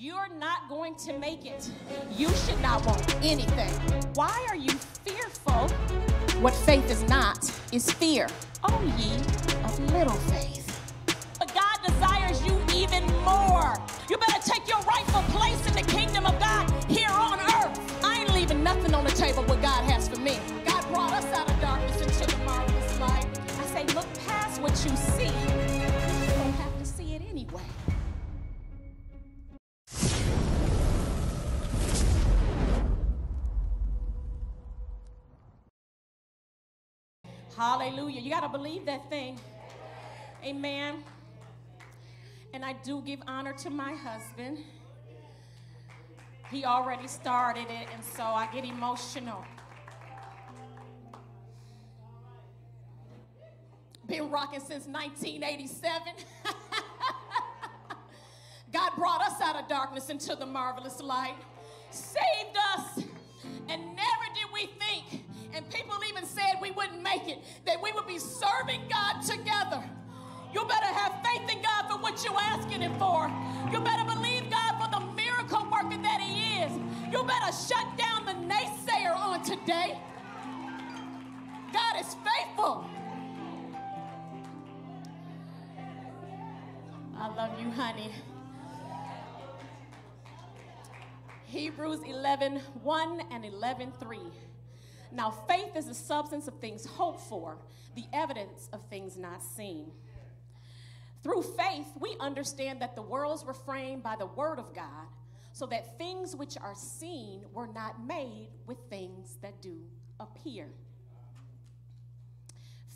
you're not going to make it. You should not want anything. Why are you fearful? What faith is not is fear. Oh, ye of little faith. But God desires you even more. You better take your rightful place in the kingdom of God here on earth. I ain't leaving nothing on the table what God has for me. God brought us out of darkness into the marvelous light. I say, look past what you see. You don't have to see it anyway. Hallelujah. You got to believe that thing. Amen. And I do give honor to my husband. He already started it, and so I get emotional. Been rocking since 1987. God brought us out of darkness into the marvelous light, saved us, and never did we think, and people even said we wouldn't make it, that we would be serving God together. You better have faith in God for what you're asking Him for. You better believe God for the miracle worker that He is. You better shut down the naysayer on today. God is faithful. I love you, honey. Hebrews 11 1 and 11 3. Now, faith is the substance of things hoped for, the evidence of things not seen. Through faith, we understand that the worlds were framed by the Word of God, so that things which are seen were not made with things that do appear.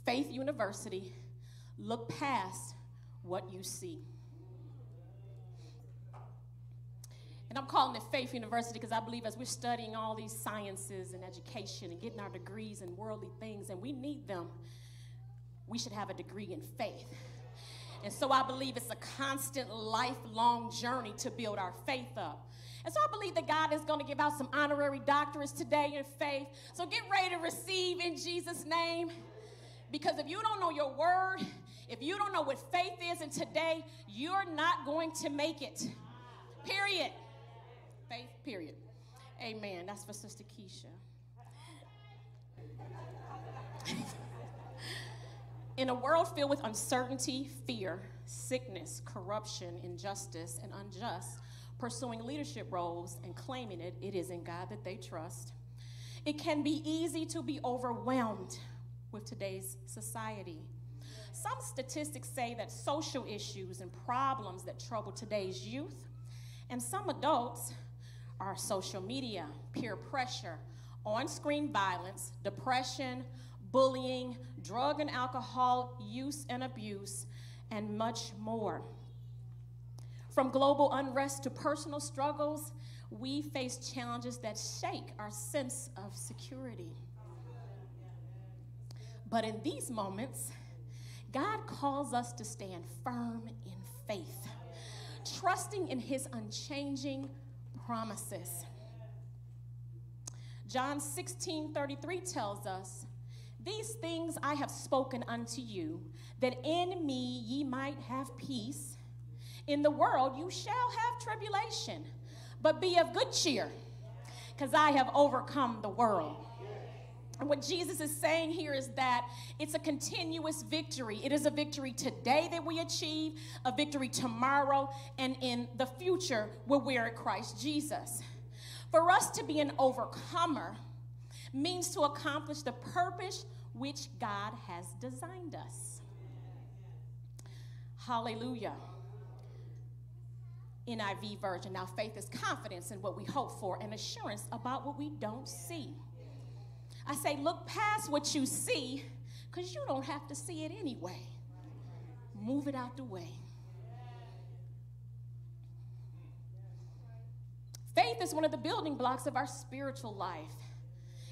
Faith University, look past what you see. And I'm calling it Faith University because I believe as we're studying all these sciences and education and getting our degrees and worldly things, and we need them, we should have a degree in faith. And so I believe it's a constant lifelong journey to build our faith up. And so I believe that God is going to give out some honorary doctorates today in faith. So get ready to receive in Jesus' name. Because if you don't know your word, if you don't know what faith is, and today you're not going to make it. Period. Faith, period. Amen. That's for Sister Keisha. In a world filled with uncertainty, fear, sickness, corruption, injustice, and unjust, pursuing leadership roles and claiming it, it is in God that they trust. It can be easy to be overwhelmed with today's society. Some statistics say that social issues and problems that trouble today's youth and some adults are social media, peer pressure, on screen violence, depression, bullying, drug and alcohol use and abuse, and much more. From global unrest to personal struggles, we face challenges that shake our sense of security. But in these moments, God calls us to stand firm in faith, trusting in His unchanging promises. John 16 33 tells us, These things I have spoken unto you, that in me ye might have peace. In the world you shall have tribulation, but be of good cheer, because I have overcome the world. And what Jesus is saying here is that it's a continuous victory. It is a victory today that we achieve, a victory tomorrow, and in the future where we're at Christ Jesus. For us to be an overcomer means to accomplish the purpose which God has designed us. Hallelujah. NIV version. Now, faith is confidence in what we hope for and assurance about what we don't see. I say, look past what you see because you don't have to see it anyway. Move it out the way. Faith is one of the building blocks of our spiritual life.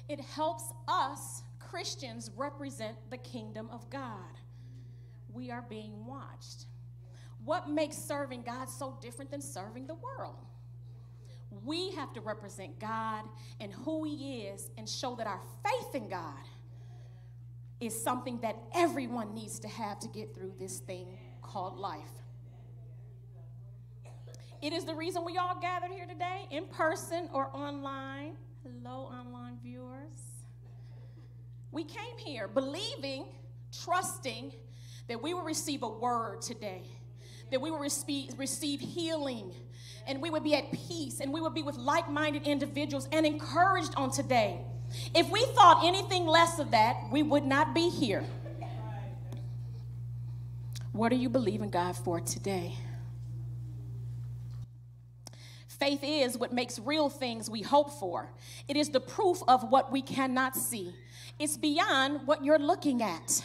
It helps us, Christians, represent the kingdom of God. We are being watched. What makes serving God so different than serving the world? We have to represent God and who He is and show that our faith in God is something that everyone needs to have to get through this thing called life. It is the reason we all gathered here today, in person or online. Hello, online viewers. We came here believing, trusting that we will receive a word today, that we will receive, healing, and we would be at peace, and we would be with like minded individuals and encouraged on today. If we thought anything less of that, we would not be here. What are you believing God for today? Faith is what makes real things we hope for. It is the proof of what we cannot see. It's beyond what you're looking at.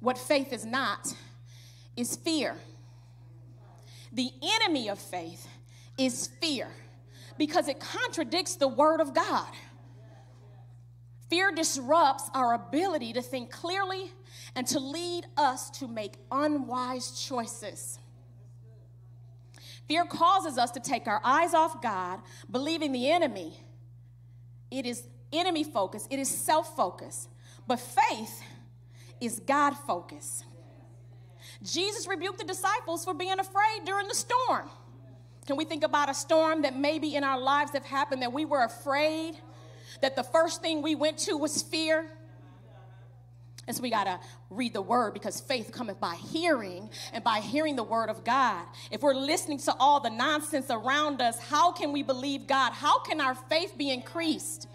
What faith is not is fear. The enemy of faith is fear because it contradicts the word of God. Fear disrupts our ability to think clearly and to lead us to make unwise choices. Fear causes us to take our eyes off God, believing the enemy. It is enemy focused, it is self focused. But faith is God focused. Jesus rebuked the disciples for being afraid during the storm. Can we think about a storm that maybe in our lives have happened that we were afraid, that the first thing we went to was fear? And so we got to read the word because faith cometh by hearing and by hearing the word of God. If we're listening to all the nonsense around us, how can we believe God? How can our faith be increased?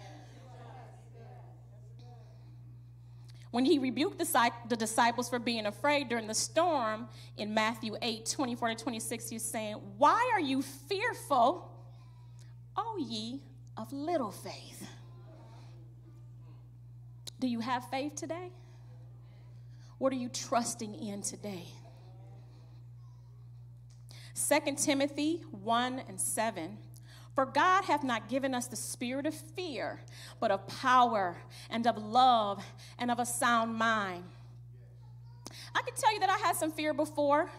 When he rebuked the disciples for being afraid during the storm in Matthew 8 24 to 26, he's saying, Why are you fearful, O ye of little faith? Do you have faith today? What are you trusting in today? 2 Timothy 1 and 7. For God hath not given us the spirit of fear, but of power and of love and of a sound mind. I can tell you that I had some fear before.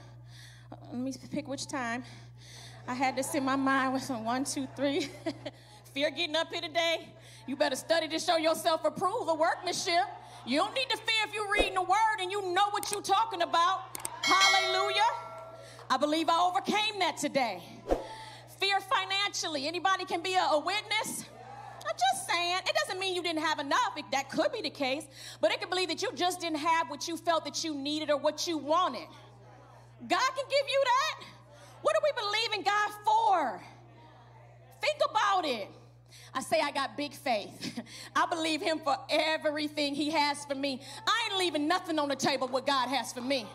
Let me pick which time. I had this in my mind with some one, two, three. fear getting up here today. You better study to show yourself approved, of workmanship. You don't need to fear if you're reading the word and you know what you're talking about. Hallelujah. I believe I overcame that today. Fear financially. Anybody can be a, a witness? I'm just saying, it doesn't mean you didn't have enough. It, that could be the case, but it could believe that you just didn't have what you felt that you needed or what you wanted. God can give you that. What are we believing God for? Think about it. I say I got big faith. I believe him for everything he has for me. I ain't leaving nothing on the table what God has for me.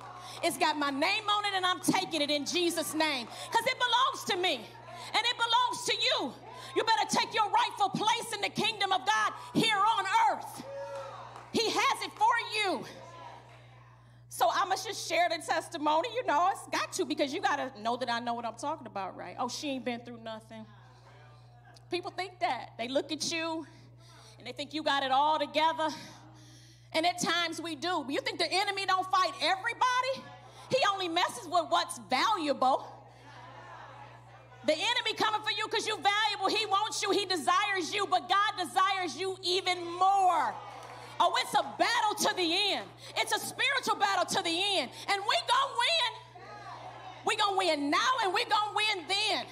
It's got my name on it and I'm taking it in Jesus' name because it belongs to me and it belongs to you. You better take your rightful place in the kingdom of God here on earth. He has it for you. So I must just share the testimony. You know, it's got to because you got to know that I know what I'm talking about, right? Oh, she ain't been through nothing. People think that. They look at you and they think you got it all together. And at times we do. You think the enemy don't fight everybody? He only messes with what's valuable. The enemy coming for you because you're valuable. He wants you. He desires you, but God desires you even more. Oh, it's a battle to the end. It's a spiritual battle to the end. And we gonna win. We gonna win now and we gonna win then.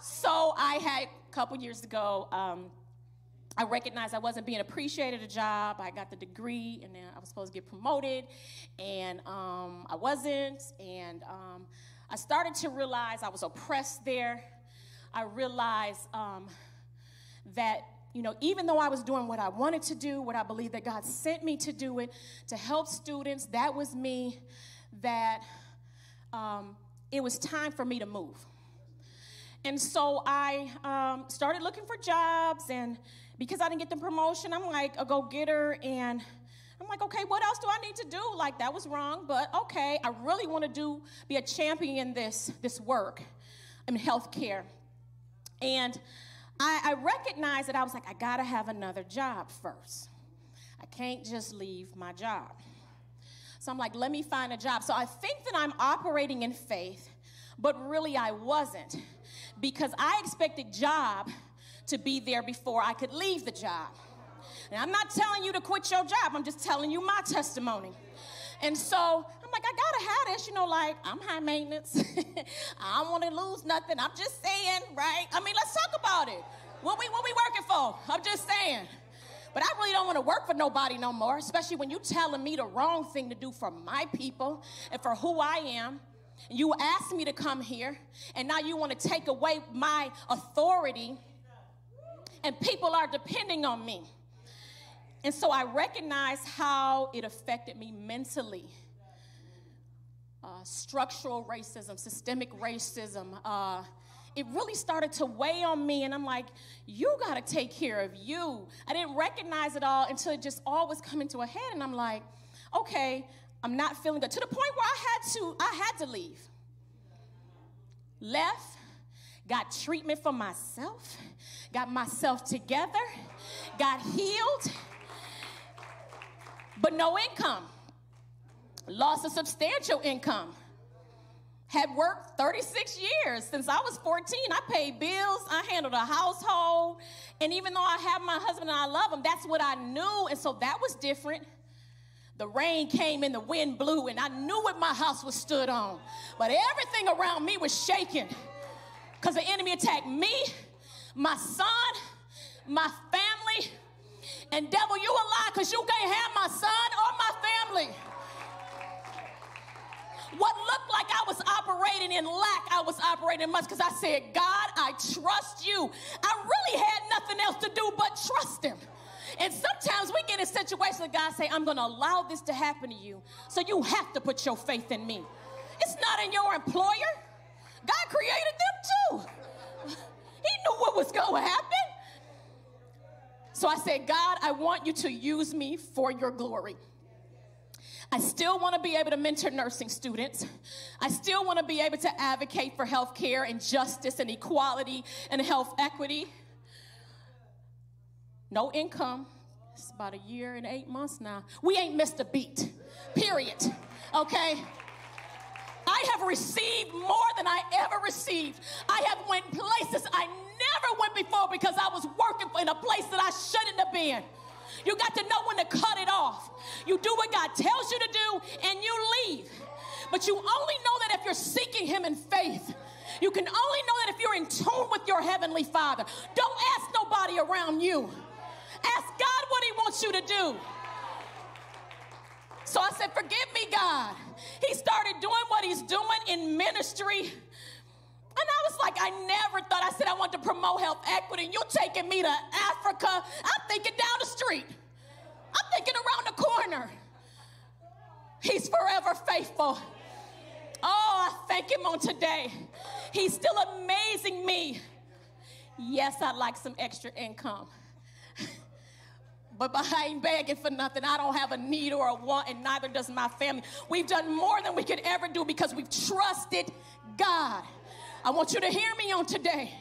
So I had a couple years ago, um, I recognized I wasn't being appreciated at a job. I got the degree, and then I was supposed to get promoted, and um, I wasn't. And um, I started to realize I was oppressed there. I realized um, that you know, even though I was doing what I wanted to do, what I believe that God sent me to do it, to help students, that was me, that um, it was time for me to move. And so I um, started looking for jobs, and because I didn't get the promotion, I'm like a go getter. And I'm like, okay, what else do I need to do? Like, that was wrong, but okay, I really want to do, be a champion in this, this work in healthcare. And I, I recognized that I was like, I gotta have another job first. I can't just leave my job. So I'm like, let me find a job. So I think that I'm operating in faith, but really I wasn't because I expected job to be there before I could leave the job. Now, I'm not telling you to quit your job, I'm just telling you my testimony. And so I'm like, I gotta have this, you know, like I'm high maintenance. I don't want to lose nothing. I'm just saying, right? I mean, let's talk about it. What we what we working for? I'm just saying. But I really don't want to work for nobody no more, especially when you telling me the wrong thing to do for my people and for who I am. You asked me to come here, and now you want to take away my authority, and people are depending on me. And so I recognize how it affected me mentally. Uh, structural racism, systemic racism, uh, it really started to weigh on me. And I'm like, you got to take care of you. I didn't recognize it all until it just all was coming to a head. And I'm like, okay, I'm not feeling good. To the point where I had to, I had to leave. Left, got treatment for myself, got myself together, got healed, but no income. Lost a substantial income had worked 36 years since I was 14. I paid bills, I handled a household, and even though I have my husband and I love him, that's what I knew, and so that was different. The rain came and the wind blew, and I knew what my house was stood on. But everything around me was shaking because the enemy attacked me, my son, my family, and devil, you a lie because you can't have my son or my family. What looked like I was operating in lack, I was operating much because I said, God, I trust you. I really had nothing else to do but trust him. And sometimes we get in situations that God say, I'm going to allow this to happen to you. So you have to put your faith in me. It's not in your employer. God created them too. He knew what was going to happen. So I said, God, I want you to use me for your glory. I still want to be able to mentor nursing students. I still want to be able to advocate for health care and justice and equality and health equity. No income. It's about a year and eight months now. We ain't missed a beat, period. Okay? I have received more than I ever received. I have went places I never went before because I was working in a place that I shouldn't have been. You got to know when to cut it off. You do what God tells you to do and you leave. But you only know that if you're seeking Him in faith. You can only know that if you're in tune with your Heavenly Father. Don't ask nobody around you. Ask God what He wants you to do. So I said, Forgive me, God. He started doing what He's doing in ministry and I was like, I never thought. I said, I want to promote health equity. You're taking me to Africa. I'm thinking down the street. I'm thinking around the corner. He's forever faithful. Oh, I thank him on today. He's still amazing me. Yes, I'd like some extra income. but I ain't begging for nothing. I don't have a need or a want, and neither does my family. We've done more than we could ever do because we've trusted God. I want you to hear me on today.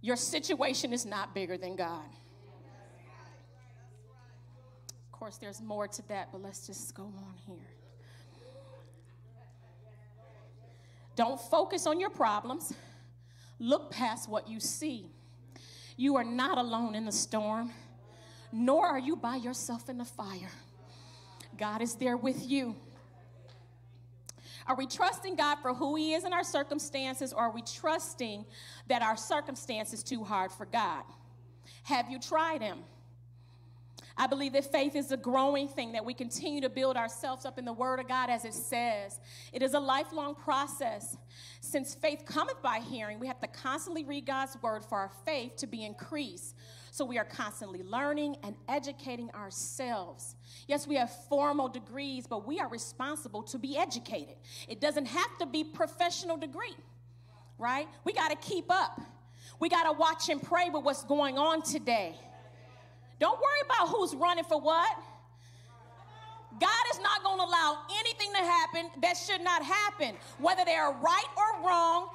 Your situation is not bigger than God. Of course, there's more to that, but let's just go on here. Don't focus on your problems. Look past what you see. You are not alone in the storm, nor are you by yourself in the fire. God is there with you. Are we trusting God for who He is in our circumstances, or are we trusting that our circumstance is too hard for God? Have you tried Him? I believe that faith is a growing thing, that we continue to build ourselves up in the Word of God as it says. It is a lifelong process. Since faith cometh by hearing, we have to constantly read God's Word for our faith to be increased. So we are constantly learning and educating ourselves. Yes, we have formal degrees, but we are responsible to be educated. It doesn't have to be professional degree, right? We got to keep up. We got to watch and pray with what's going on today. Don't worry about who's running for what. God is not going to allow anything to happen that should not happen, whether they're right or wrong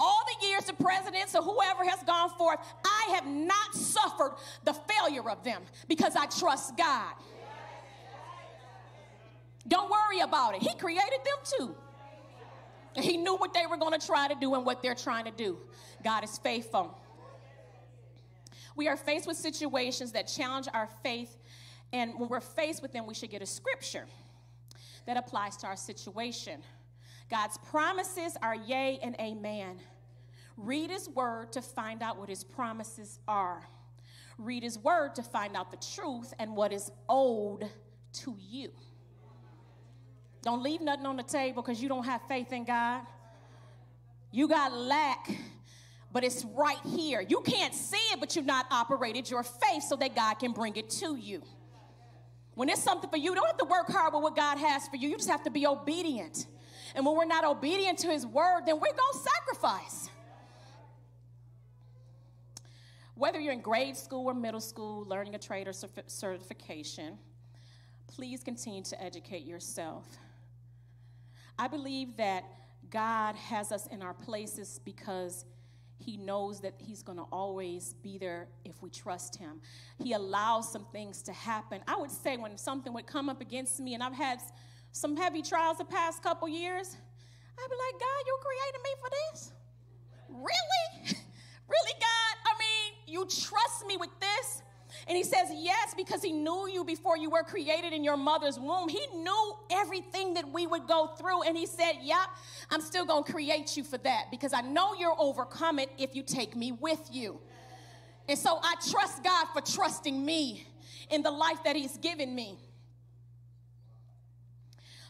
all the years the presidents or whoever has gone forth, I have not suffered the failure of them because I trust God. Don't worry about it. He created them too. He knew what they were going to try to do and what they're trying to do. God is faithful. We are faced with situations that challenge our faith And when we're faced with them, we should get a scripture that applies to our situation. God's promises are yea and amen. Read his word to find out what his promises are. Read his word to find out the truth and what is owed to you. Don't leave nothing on the table because you don't have faith in God. You got lack, but it's right here. You can't see it, but you've not operated your faith so that God can bring it to you. When it's something for you, you don't have to work hard with what God has for you. You just have to be obedient. And when we're not obedient to his word, then we're going to sacrifice. Whether you're in grade school or middle school, learning a trade or certification, please continue to educate yourself. I believe that God has us in our places because he knows that he's going to always be there if we trust him. He allows some things to happen. I would say when something would come up against me, and I've had some heavy trials the past couple years, I'd be like, God, you created me for this? Really? really, God? I mean, you trust me with this? And he says, Yes, because he knew you before you were created in your mother's womb. He knew everything that we would go through. And he said, Yep, I'm still going to create you for that because I know you'll overcome it if you take me with you. And so I trust God for trusting me in the life that he's given me.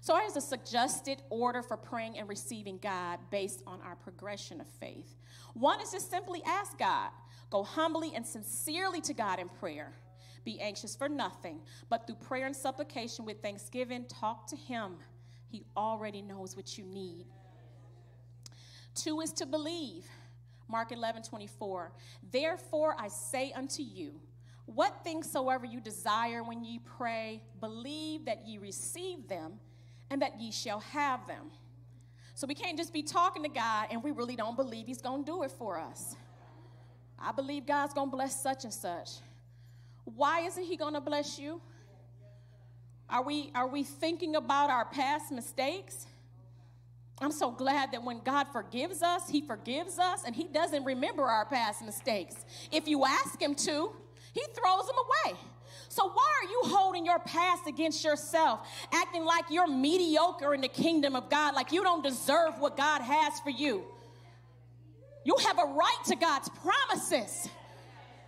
So here's a suggested order for praying and receiving God based on our progression of faith. One is just simply ask God, Go humbly and sincerely to God in prayer. Be anxious for nothing, but through prayer and supplication with thanksgiving, talk to Him. He already knows what you need. Two is to believe. Mark 11, 24. Therefore I say unto you, what things soever you desire when ye pray, believe that ye receive them and that ye shall have them. So we can't just be talking to God and we really don't believe He's going to do it for us. I believe God's going to bless such and such. Why isn't He going to bless you? Are we, are we thinking about our past mistakes? I'm so glad that when God forgives us, He forgives us and He doesn't remember our past mistakes. If you ask Him to, He throws them away. So, why are you holding your past against yourself, acting like you're mediocre in the kingdom of God, like you don't deserve what God has for you? You have a right to God's promises.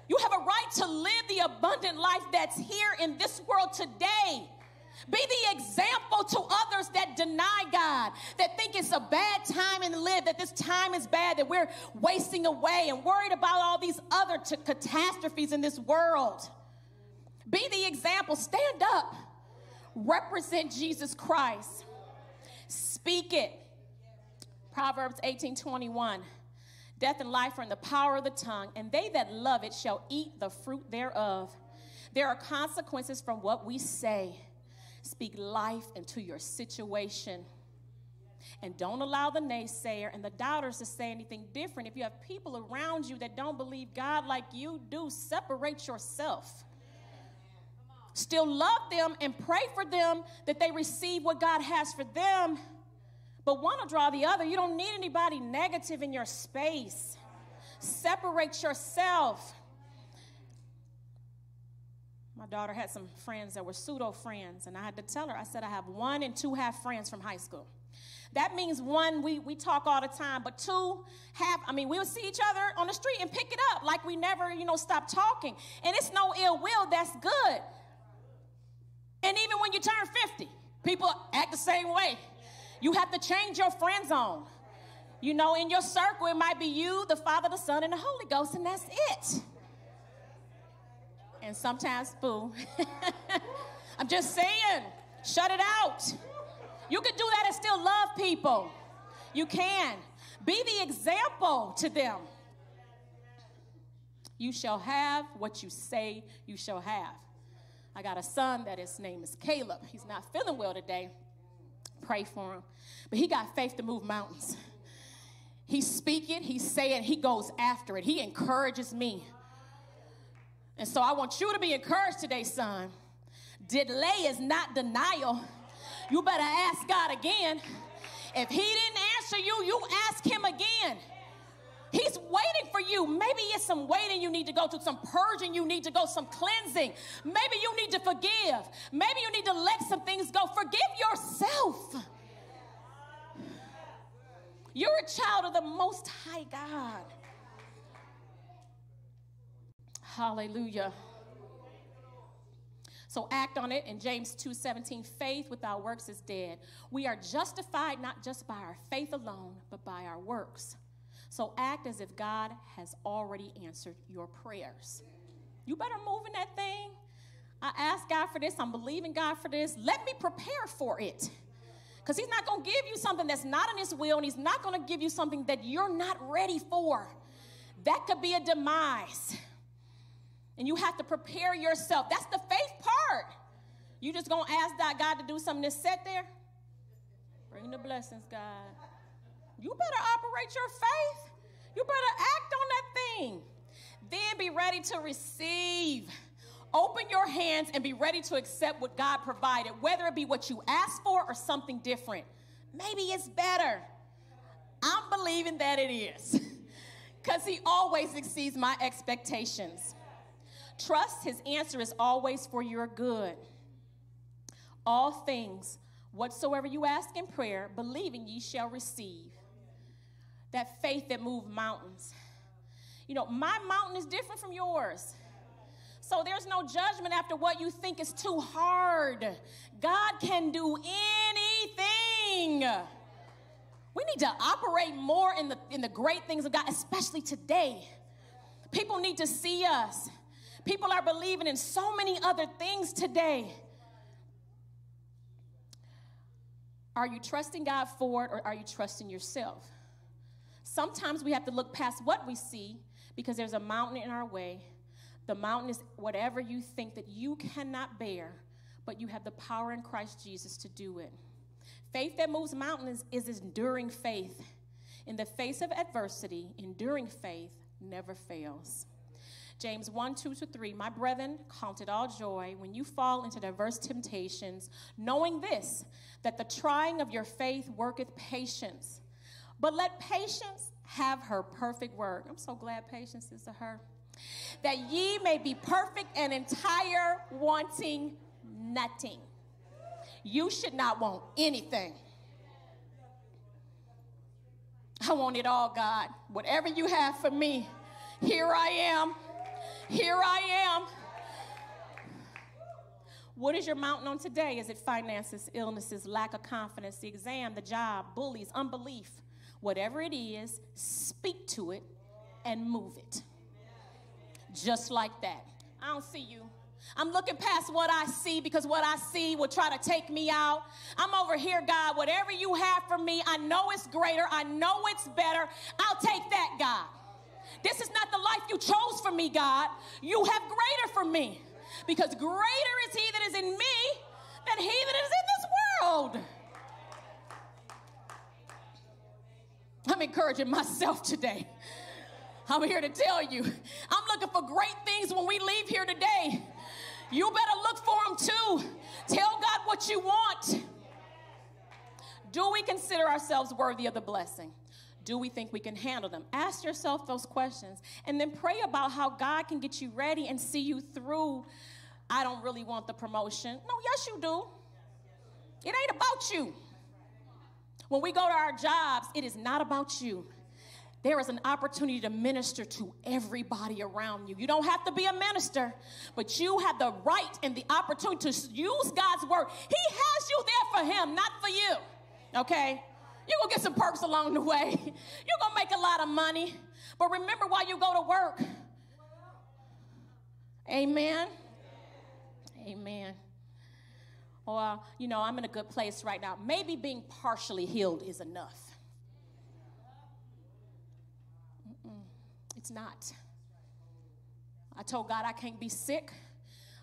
You have a right to live the abundant life that's here in this world today. Be the example to others that deny God, that think it's a bad time and live, that this time is bad, that we're wasting away and worried about all these other t- catastrophes in this world. Be the example. Stand up. Represent Jesus Christ. Speak it. Proverbs 18 21. Death and life are in the power of the tongue, and they that love it shall eat the fruit thereof. There are consequences from what we say. Speak life into your situation. And don't allow the naysayer and the doubters to say anything different. If you have people around you that don't believe God like you do, separate yourself. Still love them and pray for them that they receive what God has for them but one will draw the other. You don't need anybody negative in your space. Separate yourself. My daughter had some friends that were pseudo friends, and I had to tell her, I said, I have one and two half friends from high school. That means one, we, we talk all the time, but two, half, I mean, we would see each other on the street and pick it up like we never, you know, stop talking. And it's no ill will, that's good. And even when you turn 50, people act the same way. You have to change your friend zone. You know, in your circle, it might be you, the Father, the Son, and the Holy Ghost, and that's it. And sometimes, boo. I'm just saying, shut it out. You can do that and still love people. You can. Be the example to them. You shall have what you say you shall have. I got a son that his name is Caleb. He's not feeling well today pray for him. But he got faith to move mountains. He speak it, he say it, he goes after it. He encourages me. And so I want you to be encouraged today, son. Delay is not denial. You better ask God again. If he didn't answer you, you ask him again. He's waiting for you. Maybe it's some waiting you need to go through, some purging you need to go, some cleansing. Maybe you need to forgive. Maybe you need to let some things go. Forgive yourself. You're a child of the Most High God. Hallelujah. So act on it in James 2:17 faith without works is dead. We are justified not just by our faith alone but by our works. So act as if God has already answered your prayers. You better move in that thing. I ask God for this. I'm believing God for this. Let me prepare for it. Because He's not going to give you something that's not in His will, and He's not going to give you something that you're not ready for. That could be a demise. And you have to prepare yourself. That's the faith part. You just gonna ask that God to do something that's set there? Bring the blessings, God. You better operate your faith. You better act on that thing. Then be ready to receive. Open your hands and be ready to accept what God provided, whether it be what you asked for or something different. Maybe it's better. I'm believing that it is because He always exceeds my expectations. Trust his answer is always for your good. All things, whatsoever you ask in prayer, believing ye shall receive. That faith that moved mountains. You know, my mountain is different from yours. So there's no judgment after what you think is too hard. God can do anything. We need to operate more in the, in the great things of God, especially today. People need to see us. People are believing in so many other things today. Are you trusting God for it or are you trusting yourself? Sometimes we have to look past what we see because there's a mountain in our way. The mountain is whatever you think that you cannot bear, but you have the power in Christ Jesus to do it. Faith that moves mountains is enduring faith. In the face of adversity, enduring faith never fails. James 1 2 to 3. My brethren, count it all joy when you fall into diverse temptations, knowing this, that the trying of your faith worketh patience. But let patience have her perfect work. I'm so glad patience is to her. That ye may be perfect and entire, wanting nothing. You should not want anything. I want it all, God. Whatever you have for me, here I am. Here I am. What is your mountain on today? Is it finances, illnesses, lack of confidence, the exam, the job, bullies, unbelief? Whatever it is, speak to it and move it. Just like that. I don't see you. I'm looking past what I see because what I see will try to take me out. I'm over here, God. Whatever you have for me, I know it's greater. I know it's better. I'll take that, God. This is not the life you chose for me, God. You have greater for me. Because greater is he that is in me than he that is in this world. I'm encouraging myself today. I'm here to tell you, I'm looking for great things when we leave here today. You better look for them too. Tell God what you want. Do we consider ourselves worthy of the blessing? Do we think we can handle them? Ask yourself those questions and then pray about how God can get you ready and see you through. I don't really want the promotion. No, yes, you do. It ain't about you. When we go to our jobs, it is not about you. There is an opportunity to minister to everybody around you. You don't have to be a minister, but you have the right and the opportunity to use God's word. He has you there for Him, not for you. Okay? You're to get some perks along the way. You're to make a lot of money. But remember why you go to work. Amen. Amen. Or, you know, I'm in a good place right now. Maybe being partially healed is enough. Mm-mm, it's not. I told God I can't be sick.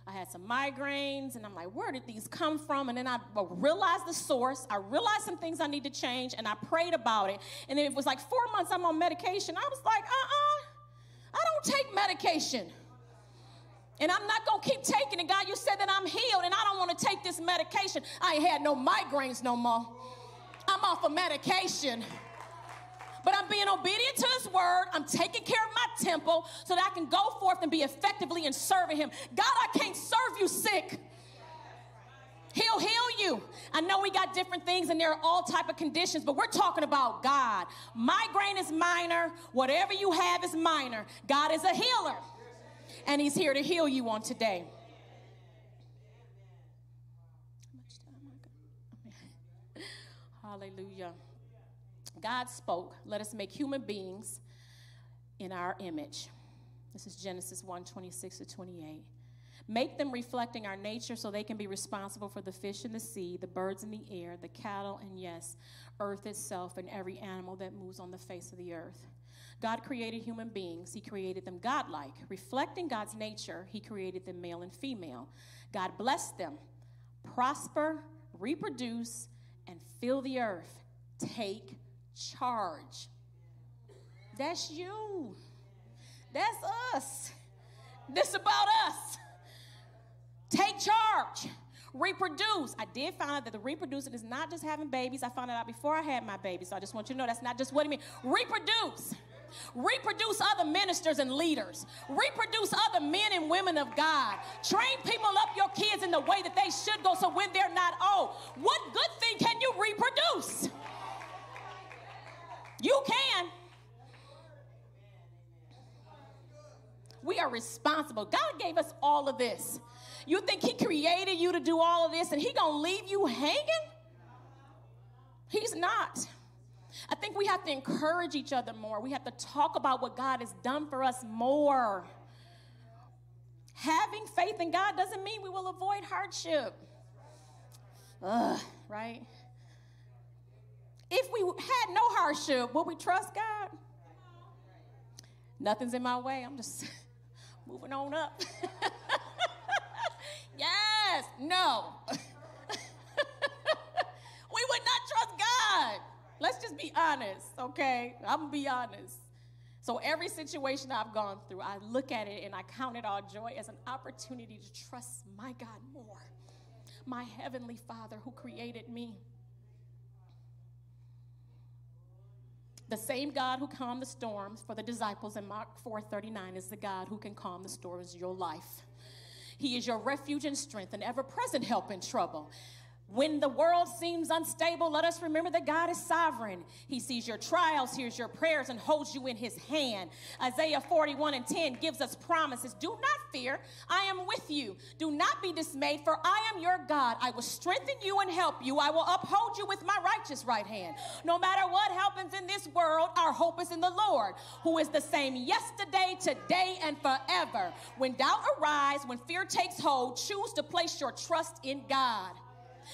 I had some migraines, and I'm like, where did these come from? And then I realized the source. I realized some things I need to change, and I prayed about it. And then it was like four months I'm on medication. I was like, uh uh-uh, uh, I don't take medication. And I'm not going to keep taking it. Medication. I ain't had no migraines no more. I'm off of medication. but I'm being obedient to his word. I'm taking care of my temple so that I can go forth and be effectively in serving him. God, I can't serve you sick. He'll heal you. I know we got different things and there are all type of conditions, but we're talking about God. Migraine is minor. Whatever you have is minor. God is a healer. And he's here to heal you on today. Hallelujah. God spoke, let us make human beings in our image. This is Genesis 1 26 to 28. Make them reflecting our nature so they can be responsible for the fish in the sea, the birds in the air, the cattle, and yes, earth itself and every animal that moves on the face of the earth. God created human beings. He created them godlike. Reflecting God's nature, He created them male and female. God blessed them. Prosper, reproduce, and fill the earth. Take charge. That's you. That's us. This about us. Take charge. Reproduce. I did find out that the reproducing is not just having babies. I found it out before I had my baby. So I just want you to know that's not just what it means. Reproduce. Reproduce other ministers and leaders. Reproduce other men and women of God. Train people up your kids in the way that they should go so when they're not old, what good thing can you reproduce? You can. We are responsible. God gave us all of this. You think he created you to do all of this and he going to leave you hanging? He's not. I think we have to encourage each other more. We have to talk about what God has done for us more. Having faith in God doesn't mean we will avoid hardship. Ugh, right? If we had no hardship, would we trust God? Nothing's in my way. I'm just moving on up. yes, no. we would not trust God. Let's just be honest, okay? I'm gonna be honest. So every situation I've gone through, I look at it and I count it all joy as an opportunity to trust my God more. My heavenly Father who created me. The same God who calmed the storms for the disciples in Mark 4:39 is the God who can calm the storms of your life. He is your refuge and strength and ever-present help in trouble. When the world seems unstable, let us remember that God is sovereign. He sees your trials, hears your prayers, and holds you in his hand. Isaiah 41 and 10 gives us promises. Do not fear, I am with you. Do not be dismayed, for I am your God. I will strengthen you and help you. I will uphold you with my righteous right hand. No matter what happens in this world, our hope is in the Lord, who is the same yesterday, today, and forever. When doubt arises, when fear takes hold, choose to place your trust in God.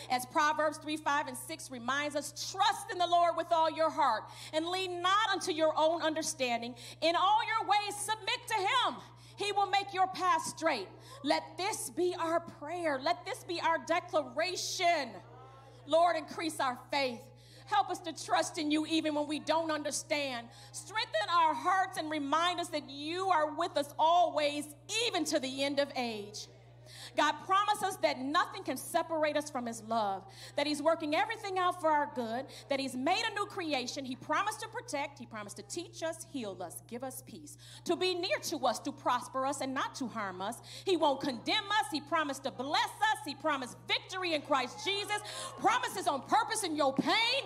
As Proverbs 3 5 and 6 reminds us, trust in the Lord with all your heart and lean not unto your own understanding. In all your ways, submit to Him. He will make your path straight. Let this be our prayer. Let this be our declaration. Lord, increase our faith. Help us to trust in you even when we don't understand. Strengthen our hearts and remind us that you are with us always, even to the end of age. God promises that nothing can separate us from His love, that He's working everything out for our good, that He's made a new creation. He promised to protect, He promised to teach us, heal us, give us peace, to be near to us, to prosper us, and not to harm us. He won't condemn us. He promised to bless us. He promised victory in Christ Jesus, promises on purpose in your pain.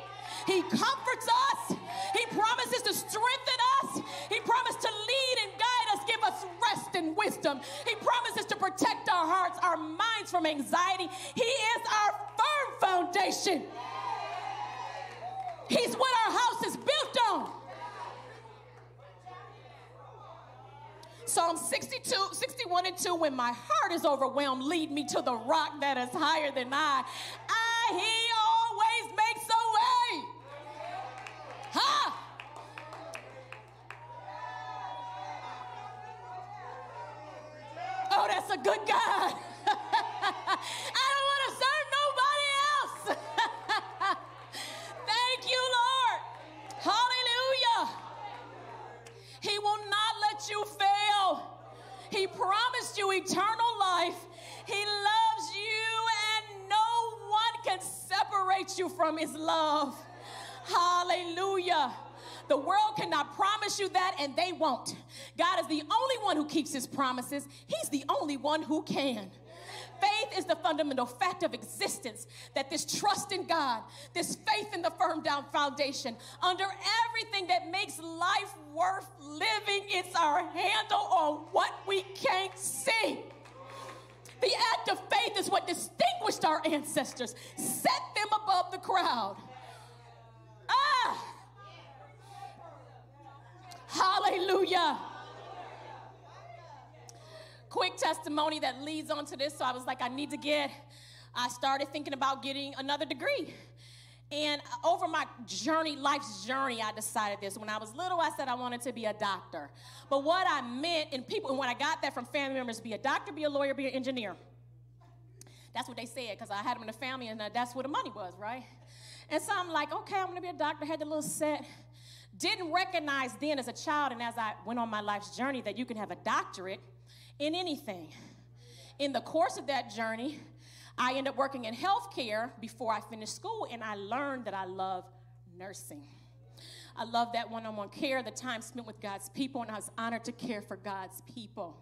He comforts us. He promises to strengthen us. He promised to lead and guide us, give us rest and wisdom. He promises to protect our hearts, our minds from anxiety. He is our firm foundation. He's what our house is built on. Psalm 62, 61 and 2, when my heart is overwhelmed, lead me to the rock that is higher than I. I, he his promises, He's the only one who can. Faith is the fundamental fact of existence that this trust in God, this faith in the firm down foundation, under everything that makes life worth living, it's our handle on what we can't see. The act of faith is what distinguished our ancestors, set them above the crowd. Ah! Hallelujah. Quick testimony that leads on to this. So I was like, I need to get, I started thinking about getting another degree. And over my journey, life's journey, I decided this. When I was little, I said I wanted to be a doctor. But what I meant, and people, and when I got that from family members, be a doctor, be a lawyer, be an engineer. That's what they said, because I had them in the family, and that's where the money was, right? And so I'm like, okay, I'm gonna be a doctor, had the little set. Didn't recognize then as a child and as I went on my life's journey that you can have a doctorate in anything. In the course of that journey, I ended up working in healthcare before I finished school, and I learned that I love nursing. I love that one on one care, the time spent with God's people, and I was honored to care for God's people.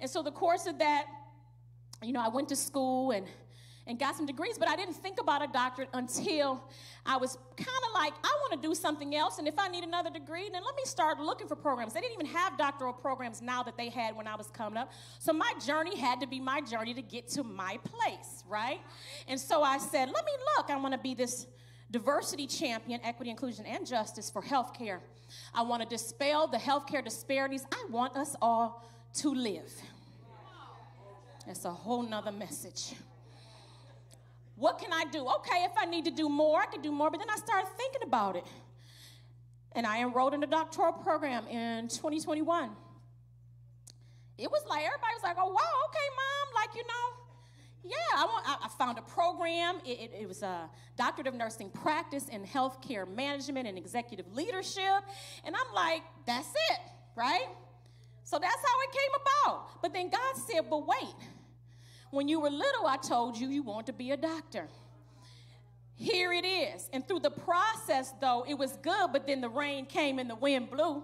And so, the course of that, you know, I went to school and and got some degrees, but I didn't think about a doctorate until I was kind of like, I want to do something else, and if I need another degree, then let me start looking for programs. They didn't even have doctoral programs now that they had when I was coming up. So my journey had to be my journey to get to my place, right? And so I said, let me look. I want to be this diversity champion, equity, inclusion, and justice for healthcare. I want to dispel the healthcare disparities. I want us all to live. That's a whole nother message. What can I do? Okay, if I need to do more, I can do more. But then I started thinking about it. And I enrolled in a doctoral program in 2021. It was like, everybody was like, oh, wow, okay, mom. Like, you know, yeah, I, want, I, I found a program. It, it, it, was a doctorate of nursing practice in healthcare management and executive leadership. And I'm like, that's it, right? So that's how it came about. But then God said, but wait. When you were little, I told you you want to be a doctor. Here it is. And through the process, though, it was good, but then the rain came and the wind blew.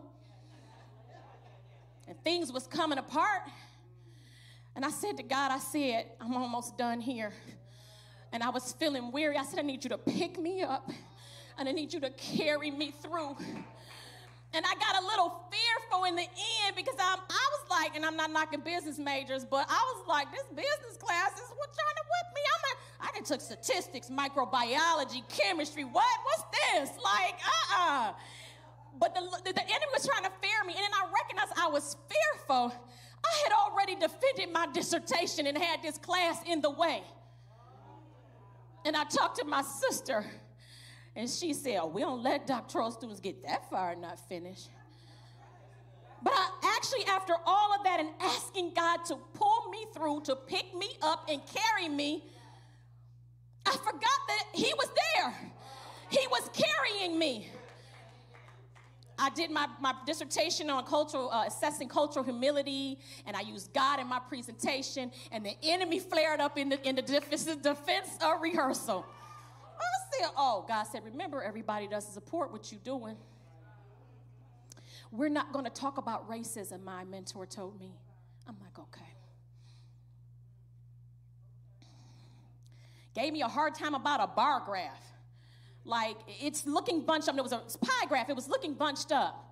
And things was coming apart. And I said to God, I said, I'm almost done here. And I was feeling weary. I said, I need you to pick me up and I need you to carry me through. And I got a little fearful in the end because I'm, I was like, and I'm not knocking business majors, but I was like, this business class is what trying to whip me. I'm like, I done took statistics, microbiology, chemistry. What? What's this? Like, uh-uh. But the, the, the enemy was trying to fear me, and then I recognized I was fearful. I had already defended my dissertation and had this class in the way. And I talked to my sister. And she said, oh, We don't let doctoral students get that far and not finish. But I actually, after all of that and asking God to pull me through, to pick me up and carry me, I forgot that He was there. He was carrying me. I did my, my dissertation on cultural, uh, assessing cultural humility, and I used God in my presentation, and the enemy flared up in the, in the defense, defense uh, rehearsal Oh, God said, remember, everybody doesn't support what you're doing. We're not going to talk about racism, my mentor told me. I'm like, okay. Gave me a hard time about a bar graph. Like, it's looking bunched up. It was a pie graph, it was looking bunched up.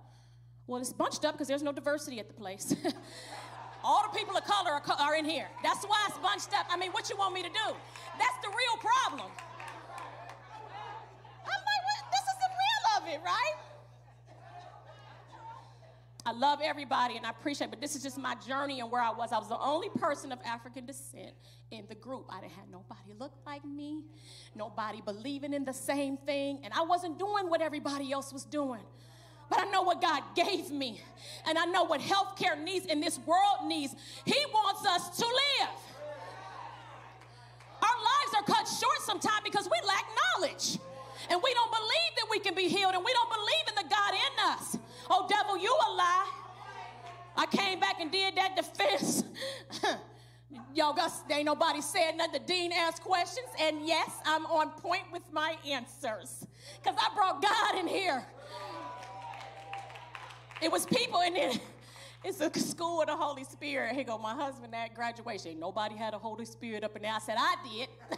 Well, it's bunched up because there's no diversity at the place. All the people of color are, are in here. That's why it's bunched up. I mean, what you want me to do? That's the real problem. Right? I love everybody and I appreciate but this is just my journey and where I was. I was the only person of African descent in the group. I didn't have nobody look like me, nobody believing in the same thing, and I wasn't doing what everybody else was doing. But I know what God gave me, and I know what healthcare needs and this world needs. He wants us to live. Our lives are cut short sometimes because we lack knowledge and we don't believe that we can be healed, and we don't believe in the God in us. Oh, devil, you a lie. I came back and did that defense. Y'all got, ain't nobody said nothing. The dean asked questions, and yes, I'm on point with my answers. Because I brought God in here. It was people, and then it's a school of the Holy Spirit. Here go my husband at graduation. Nobody had a Holy Spirit up in there. I said, I did.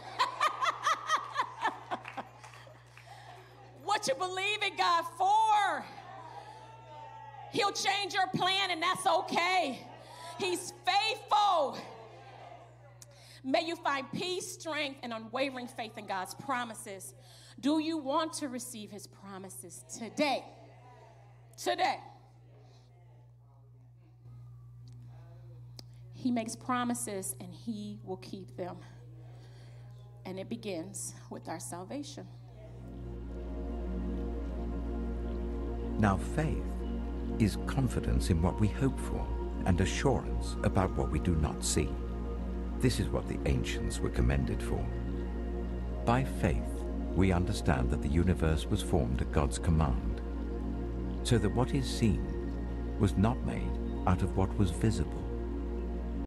what you believe in God for? He'll change your plan, and that's okay. He's faithful. May you find peace, strength, and unwavering faith in God's promises. Do you want to receive his promises today? Today. He makes promises and he will keep them. And it begins with our salvation. Now, faith is confidence in what we hope for and assurance about what we do not see. This is what the ancients were commended for. By faith, we understand that the universe was formed at God's command, so that what is seen was not made out of what was visible.